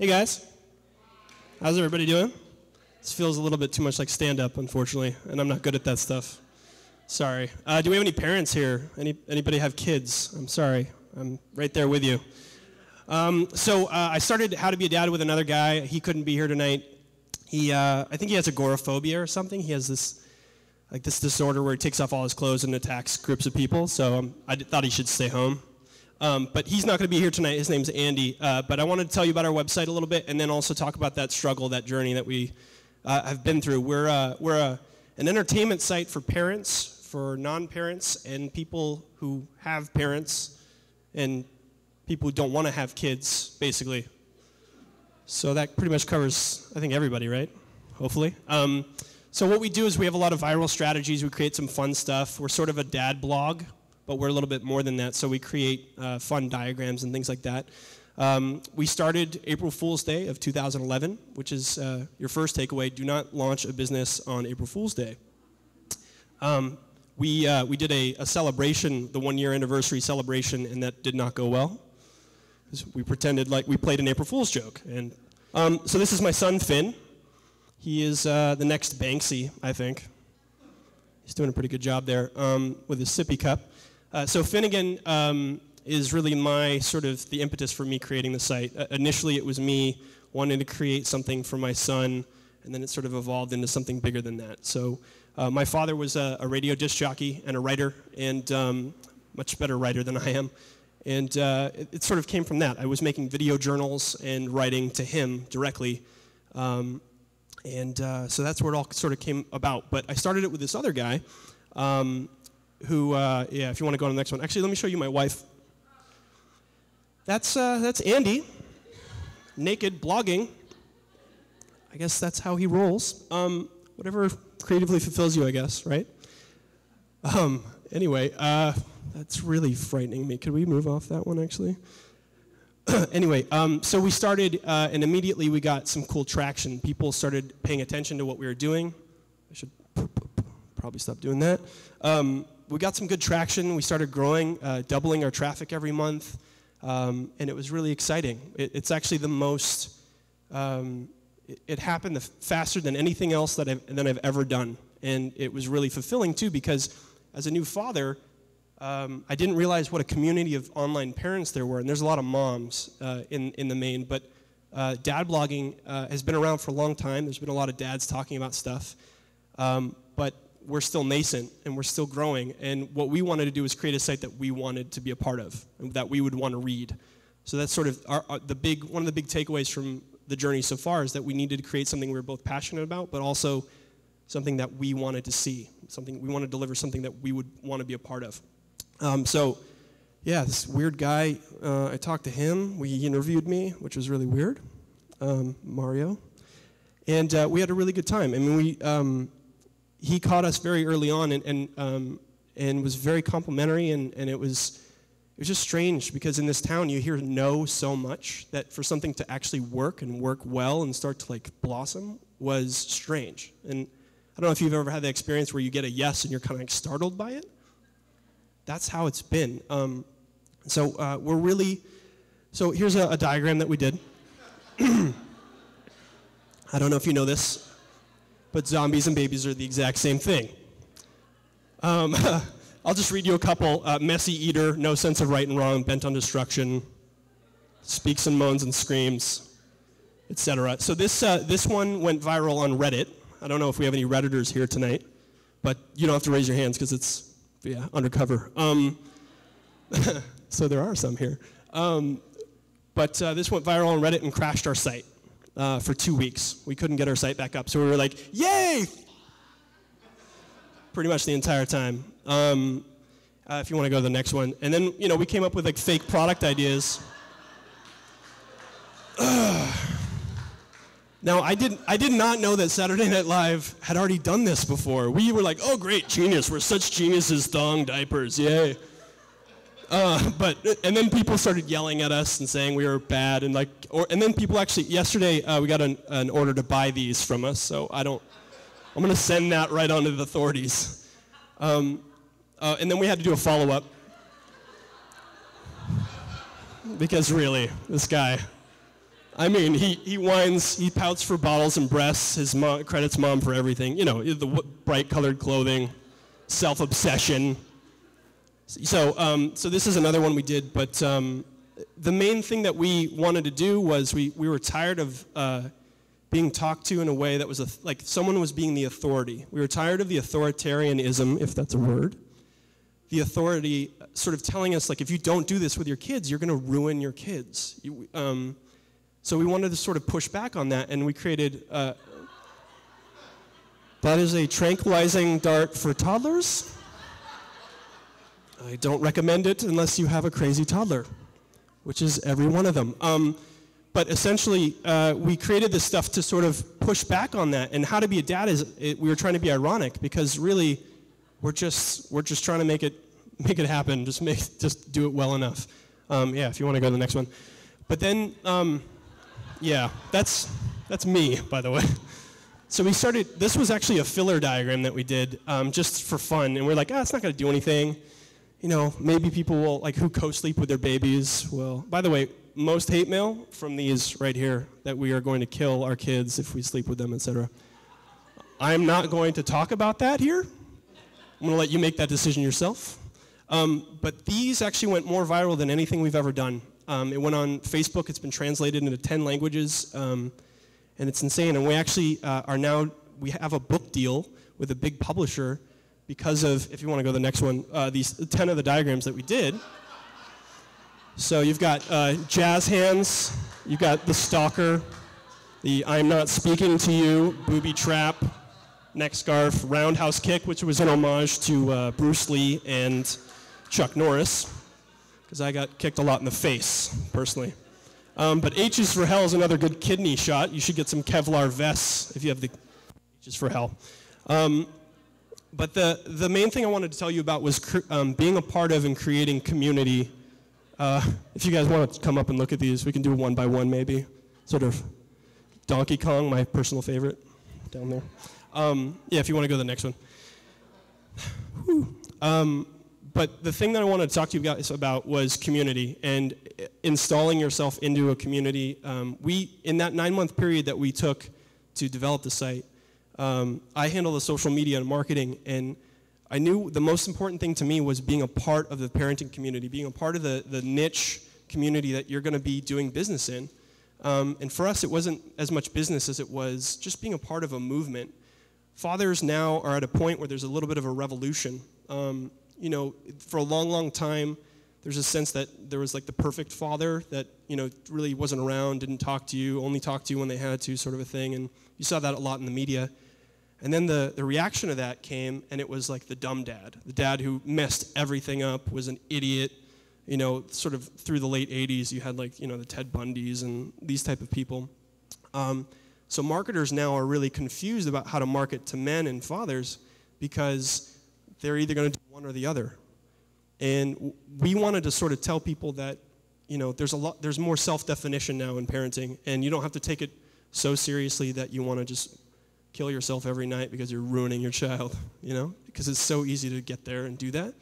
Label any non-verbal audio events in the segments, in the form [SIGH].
Hey guys, how's everybody doing? This feels a little bit too much like stand up, unfortunately, and I'm not good at that stuff. Sorry. Uh, do we have any parents here? Any, anybody have kids? I'm sorry. I'm right there with you. Um, so uh, I started How to Be a Dad with another guy. He couldn't be here tonight. He, uh, I think he has agoraphobia or something. He has this, like this disorder where he takes off all his clothes and attacks groups of people. So um, I d- thought he should stay home. Um, but he's not going to be here tonight. His name's Andy. Uh, but I wanted to tell you about our website a little bit, and then also talk about that struggle, that journey that we uh, have been through. We're, uh, we're a, an entertainment site for parents, for non-parents, and people who have parents, and people who don't want to have kids, basically. So that pretty much covers, I think, everybody, right? Hopefully. Um, so what we do is we have a lot of viral strategies. We create some fun stuff. We're sort of a dad blog but we're a little bit more than that. So we create uh, fun diagrams and things like that. Um, we started April Fool's Day of 2011, which is uh, your first takeaway. Do not launch a business on April Fool's Day. Um, we, uh, we did a, a, celebration, the one year anniversary celebration, and that did not go well. We pretended like we played an April Fool's joke. And um, so this is my son, Finn. He is uh, the next Banksy, I think. He's doing a pretty good job there um, with his sippy cup. Uh, so Finnegan um, is really my sort of the impetus for me creating the site. Uh, initially, it was me wanting to create something for my son, and then it sort of evolved into something bigger than that. So uh, my father was a, a, radio disc jockey and a writer, and um, much better writer than I am. And uh, it, it, sort of came from that. I was making video journals and writing to him directly. Um, and uh, so that's where it all sort of came about. But I started it with this other guy. Um, who, uh, yeah, if you want to go on the next one. Actually, let me show you my wife. That's, uh, that's Andy, naked, blogging. I guess that's how he rolls. Um, whatever creatively fulfills you, I guess, right? Um, anyway, uh, that's really frightening me. Could we move off that one, actually? [CLEARS THROAT] anyway, um, so we started, uh, and immediately we got some cool traction. People started paying attention to what we were doing. I should probably stop doing that. Um, we got some good traction. We started growing, uh, doubling our traffic every month, um, and it was really exciting. It, it's actually the most, um, it, it, happened the faster than anything else that I've, than I've ever done. And it was really fulfilling too because as a new father, um, I didn't realize what a community of online parents there were. And there's a lot of moms uh, in, in the main, but uh, dad blogging uh, has been around for a long time. There's been a lot of dads talking about stuff. Um, but we're still nascent and we're still growing. And what we wanted to do was create a site that we wanted to be a part of, and that we would want to read. So that's sort of our, our, the big, one of the big takeaways from the journey so far is that we needed to create something we were both passionate about, but also something that we wanted to see, something we want to deliver something that we would want to be a part of. Um, so, yeah, this weird guy, uh, I talked to him. We interviewed me, which was really weird, um, Mario, and uh, we had a really good time. I mean, we um, he caught us very early on and, and, um, and was very complimentary, and, and it, was, it was just strange because in this town you hear no so much that for something to actually work and work well and start to like blossom was strange. And I don't know if you've ever had the experience where you get a yes and you're kind of like startled by it. That's how it's been. Um, so uh, we're really, so here's a, a diagram that we did. [CLEARS THROAT] I don't know if you know this but zombies and babies are the exact same thing. Um, [LAUGHS] I'll just read you a couple. Uh, messy eater, no sense of right and wrong, bent on destruction, speaks and moans and screams, etc. So this, uh, this one went viral on Reddit. I don't know if we have any Redditors here tonight, but you don't have to raise your hands because it's yeah, undercover. Um, [LAUGHS] so there are some here. Um, but uh, this went viral on Reddit and crashed our site uh, for two weeks. We couldn't get our site back up. So we were like, yay! [LAUGHS] Pretty much the entire time. Um, uh, if you want to go to the next one. And then, you know, we came up with like fake product ideas. [SIGHS] now, I did, I did not know that Saturday Night Live had already done this before. We were like, oh, great, genius. We're such geniuses, thong diapers, yay. Uh, but and then people started yelling at us and saying we were bad and like or, and then people actually yesterday uh, we got an, an order to buy these from us so I don't I'm gonna send that right on to the authorities um, uh, and then we had to do a follow up because really this guy I mean, he, he whines, he pouts for bottles and breasts, his mom, credits mom for everything. You know, the bright colored clothing, self obsession. So, um, so this is another one we did, but um, the main thing that we wanted to do was we, we were tired of uh, being talked to in a way that was a, like someone was being the authority. We were tired of the authoritarianism, if that's a word. The authority sort of telling us, like, if you don't do this with your kids, you're going to ruin your kids. You, um, so we wanted to sort of push back on that, and we created. Uh, that is a tranquilizing dart for toddlers. I don't recommend it unless you have a crazy toddler, which is every one of them. Um, but essentially, uh, we created this stuff to sort of push back on that. And how to be a dad is it, we were trying to be ironic because really, we're just we're just trying to make it make it happen. Just make just do it well enough. Um, yeah, if you want to go to the next one. But then, um, yeah, that's that's me, by the way. So we started. This was actually a filler diagram that we did um, just for fun, and we're like, ah, it's not going to do anything you know, maybe people will, like, who co sleep with their babies will. By the way, most hate mail from these right here that we are going to kill our kids if we sleep with them, etc. I'm not going to talk about that here. I'm going to let you make that decision yourself. Um, but these actually went more viral than anything we've ever done. Um, it went on Facebook, it's been translated into 10 languages, um, and it's insane. And we actually uh, are now, we have a book deal with a big publisher because of, if you want to go to the next one, uh, these 10 of the diagrams that we did. So you've got uh, jazz hands, you've got the stalker, the I'm not speaking to you, booby trap, neck scarf, roundhouse kick, which was an homage to uh, Bruce Lee and Chuck Norris, because I got kicked a lot in the face, personally. Um, but H is for hell is another good kidney shot. You should get some Kevlar vests if you have the H is for hell. Um, but the, the main thing I wanted to tell you about was um, being a part of and creating community. Uh, if you guys want to come up and look at these, we can do one by one maybe. Sort of Donkey Kong, my personal favorite, down there. Um, yeah, if you want to go to the next one. Um, but the thing that I wanted to talk to you guys about was community and installing yourself into a community. Um, we, in that nine month period that we took to develop the site, um, I handle the social media and marketing, and I knew the most important thing to me was being a part of the parenting community, being a part of the, the niche community that you're going to be doing business in. Um, and for us, it wasn't as much business as it was just being a part of a movement. Fathers now are at a point where there's a little bit of a revolution. Um, you know, for a long, long time, there's a sense that there was like the perfect father that, you know, really wasn't around, didn't talk to you, only talked to you when they had to, sort of a thing. And you saw that a lot in the media. And then the, the reaction to that came, and it was like the dumb dad. The dad who messed everything up, was an idiot. You know, sort of through the late 80s, you had like, you know, the Ted Bundys and these type of people. Um, so marketers now are really confused about how to market to men and fathers because they're either going to do one or the other. And we wanted to sort of tell people that, you know, there's a lot, there's more self-definition now in parenting, and you don't have to take it so seriously that you want to just kill yourself every night because you're ruining your child, [LAUGHS] you know, because it's so easy to get there and do that.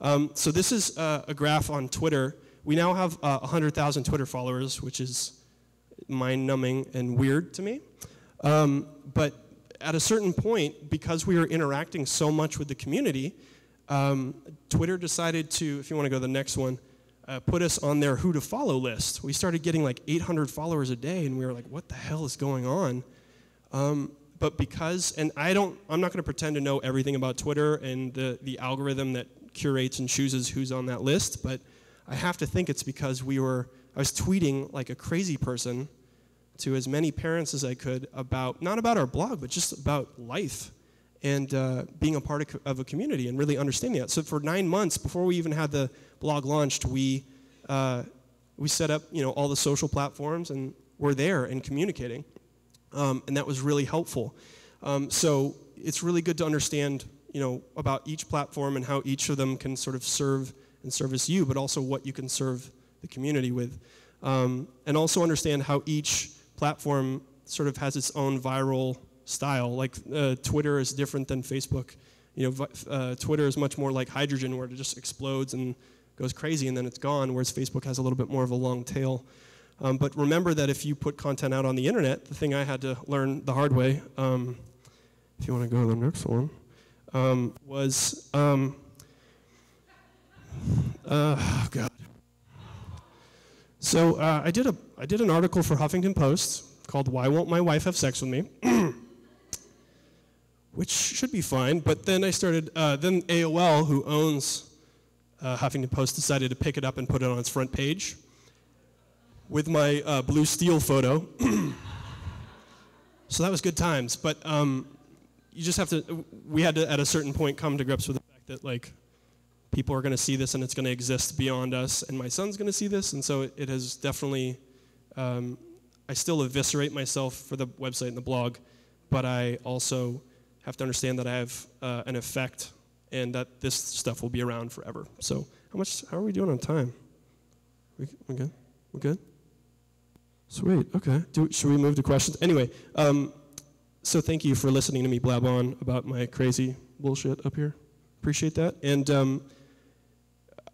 Um, so this is uh, a graph on Twitter. We now have uh, 100,000 Twitter followers, which is mind-numbing and weird to me. Um, but at a certain point, because we were interacting so much with the community, um, Twitter decided to, if you want to go to the next one, uh, put us on their who to follow list. We started getting like 800 followers a day, and we were like, what the hell is going on? Um, but because, and I don't, I'm not going to pretend to know everything about Twitter and the, the algorithm that curates and chooses who's on that list, but I have to think it's because we were, I was tweeting like a crazy person to as many parents as I could about, not about our blog, but just about life and uh, being a part of, of, a community and really understanding that. So for nine months, before we even had the blog launched, we, uh, we set up you know, all the social platforms and we're there and communicating um, and that was really helpful. Um, so it's really good to understand, you know, about each platform and how each of them can sort of serve and service you, but also what you can serve the community with, um, and also understand how each platform sort of has its own viral style. Like uh, Twitter is different than Facebook. You know, uh, Twitter is much more like hydrogen, where it just explodes and goes crazy, and then it's gone. Whereas Facebook has a little bit more of a long tail. Um, but remember that if you put content out on the internet, the thing I had to learn the hard way, um, if you want to go to the next one, um, was, um, [SIGHS] uh, oh God. So uh, I did a I did an article for Huffington Post called "Why Won't My Wife Have Sex with Me," [CLEARS THROAT] which should be fine. But then I started. Uh, then AOL, who owns uh, Huffington Post, decided to pick it up and put it on its front page with my uh, blue steel photo. [CLEARS THROAT] so that was good times. But um, you just have to. We had to, at a certain point, come to grips with the fact that like people are going to see this and it's going to exist beyond us, and my son's going to see this, and so it, it has definitely. Um, I still eviscerate myself for the website and the blog, but I also have to understand that I have uh, an effect and that this stuff will be around forever. So, how much? How are we doing on time? We, we good? We good? Sweet. Okay. Do, should we move to questions? Anyway, um, so thank you for listening to me blab on about my crazy bullshit up here. Appreciate that. And um,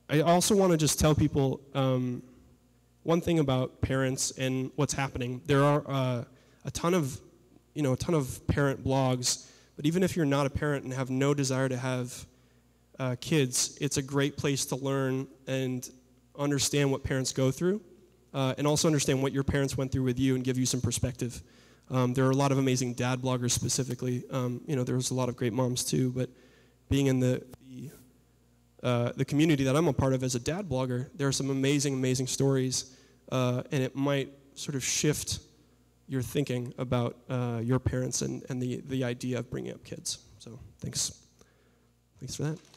I also want to just tell people um, one thing about parents and what's happening. There are uh, a ton of, you know, a ton of parent blogs. But even if you're not a parent and have no desire to have uh, kids, it's a great place to learn and understand what parents go through uh, and also understand what your parents went through with you and give you some perspective. Um, there are a lot of amazing dad bloggers specifically. Um, you know, there's a lot of great moms too, but being in the, the, uh, the, community that I'm a part of as a dad blogger, there are some amazing, amazing stories, uh, and it might sort of shift your thinking about uh, your parents and, and the, the idea of bringing up kids. So thanks. Thanks for that.